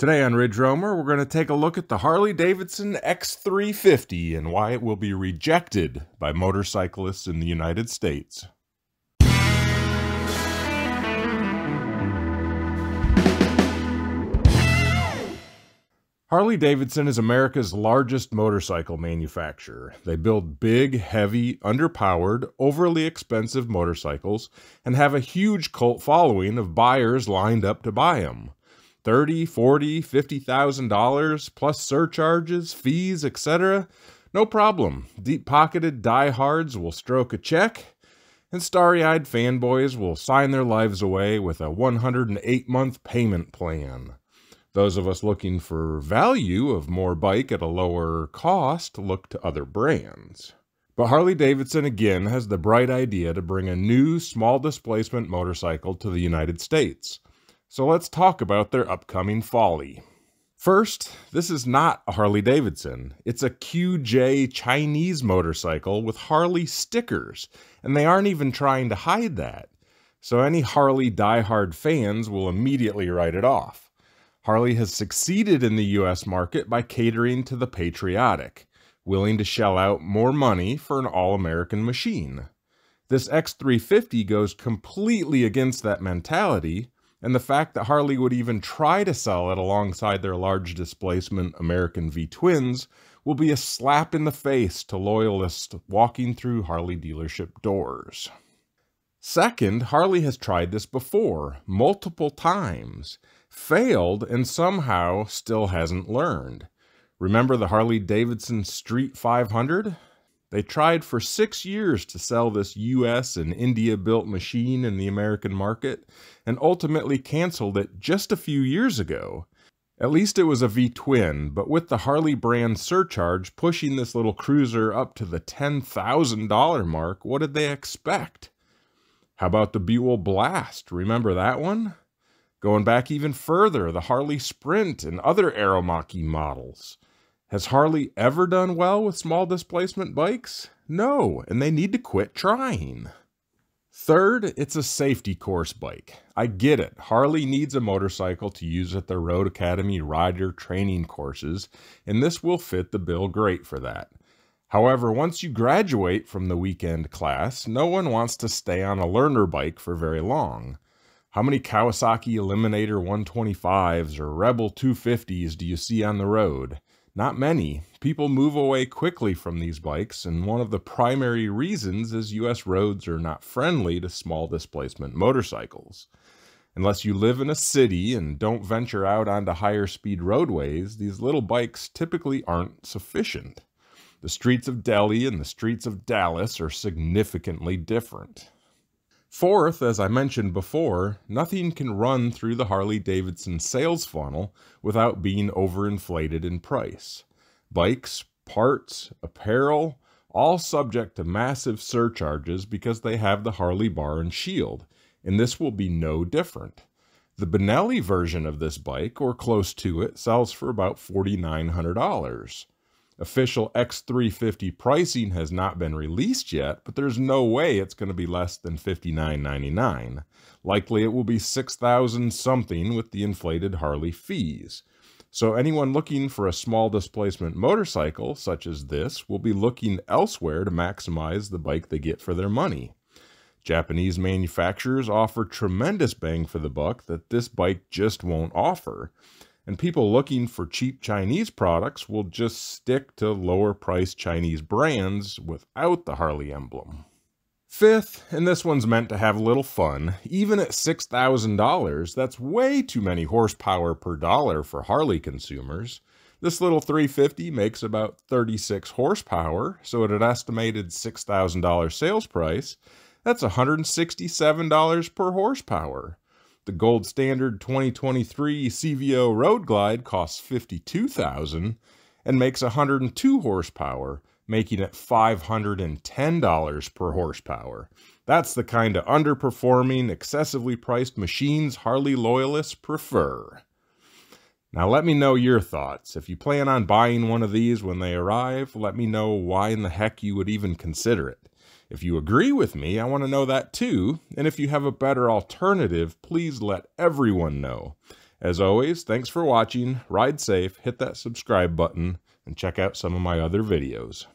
Today on Ridge Roamer, we're going to take a look at the Harley Davidson X350 and why it will be rejected by motorcyclists in the United States. Harley Davidson is America's largest motorcycle manufacturer. They build big, heavy, underpowered, overly expensive motorcycles and have a huge cult following of buyers lined up to buy them. 30, 40, 50,000 dollars plus surcharges, fees, etc. No problem. Deep-pocketed diehards will stroke a check, and starry-eyed fanboys will sign their lives away with a 108-month payment plan. Those of us looking for value of more bike at a lower cost look to other brands. But Harley Davidson again has the bright idea to bring a new small displacement motorcycle to the United States. So let's talk about their upcoming folly. First, this is not a Harley Davidson. It's a QJ Chinese motorcycle with Harley stickers, and they aren't even trying to hide that. So any Harley diehard fans will immediately write it off. Harley has succeeded in the US market by catering to the patriotic, willing to shell out more money for an all American machine. This X350 goes completely against that mentality and the fact that Harley would even try to sell it alongside their large displacement American V twins will be a slap in the face to loyalists walking through Harley dealership doors. Second, Harley has tried this before, multiple times, failed, and somehow still hasn't learned. Remember the Harley Davidson Street 500? They tried for six years to sell this US and India built machine in the American market and ultimately canceled it just a few years ago. At least it was a V twin, but with the Harley brand surcharge pushing this little cruiser up to the $10,000 mark, what did they expect? How about the Buell Blast? Remember that one? Going back even further, the Harley Sprint and other Aermacchi models. Has Harley ever done well with small displacement bikes? No, and they need to quit trying. Third, it's a safety course bike. I get it. Harley needs a motorcycle to use at their Road Academy rider training courses, and this will fit the bill great for that. However, once you graduate from the weekend class, no one wants to stay on a learner bike for very long. How many Kawasaki Eliminator 125s or Rebel 250s do you see on the road? Not many. People move away quickly from these bikes, and one of the primary reasons is US roads are not friendly to small displacement motorcycles. Unless you live in a city and don't venture out onto higher speed roadways, these little bikes typically aren't sufficient. The streets of Delhi and the streets of Dallas are significantly different. Fourth, as I mentioned before, nothing can run through the Harley Davidson sales funnel without being overinflated in price. Bikes, parts, apparel, all subject to massive surcharges because they have the Harley bar and shield, and this will be no different. The Benelli version of this bike, or close to it, sells for about $4,900. Official X350 pricing has not been released yet, but there's no way it's going to be less than $59.99. Likely it will be 6000 something with the inflated Harley fees. So anyone looking for a small displacement motorcycle such as this will be looking elsewhere to maximize the bike they get for their money. Japanese manufacturers offer tremendous bang for the buck that this bike just won't offer and people looking for cheap Chinese products will just stick to lower priced Chinese brands without the Harley emblem. Fifth, and this one's meant to have a little fun, even at $6,000, that's way too many horsepower per dollar for Harley consumers. This little 350 makes about 36 horsepower, so at an estimated $6,000 sales price, that's $167 per horsepower. The gold standard 2023 CVO Road Glide costs 52,000 and makes 102 horsepower, making it $510 per horsepower. That's the kind of underperforming, excessively priced machines Harley loyalists prefer. Now let me know your thoughts. If you plan on buying one of these when they arrive, let me know why in the heck you would even consider it. If you agree with me, I want to know that too. And if you have a better alternative, please let everyone know. As always, thanks for watching. Ride safe, hit that subscribe button, and check out some of my other videos.